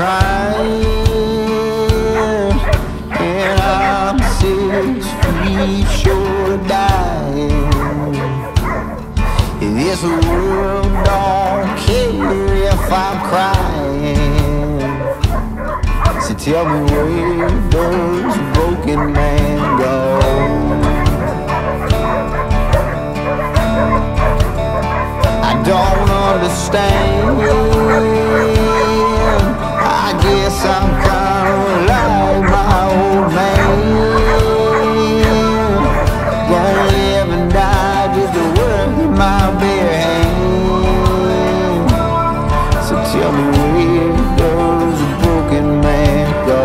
crying, and I'm six feet short of dying. This world don't care if I'm crying. So tell me where does broken man go? I don't understand. Tell me where does a broken man go?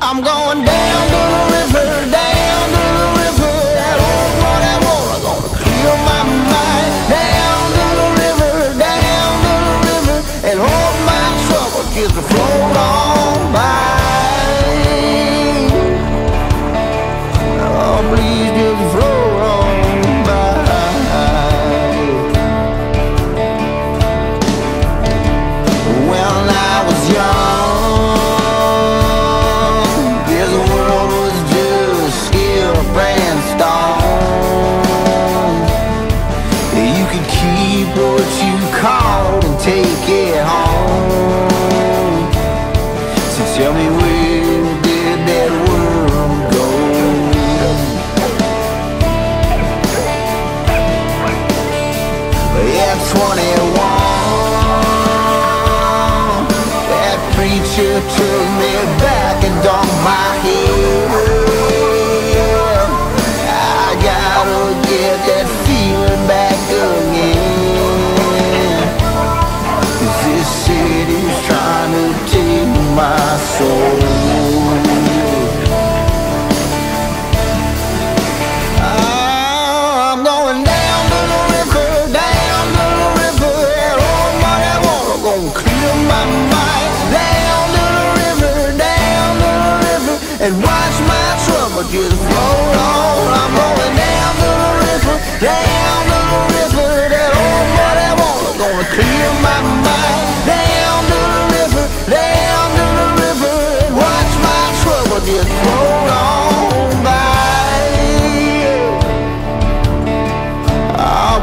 I'm going down to the river, down take it home. So tell me where did that world go? At 21, that preacher took me back and dunked my head. City's trying to take my soul. I'm going down to the river, down to the river, and all my water clear my mind. Down to the river, down to the river, and watch my trouble just float on. I'm going down to the river, down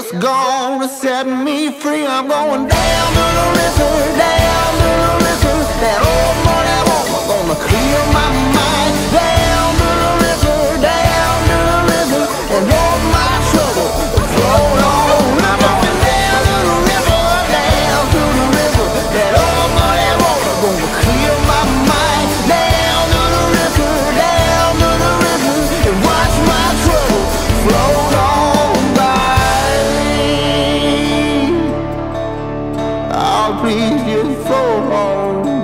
it's gonna set me free. I'm going down to the river, down to the river. That old money woman please just float on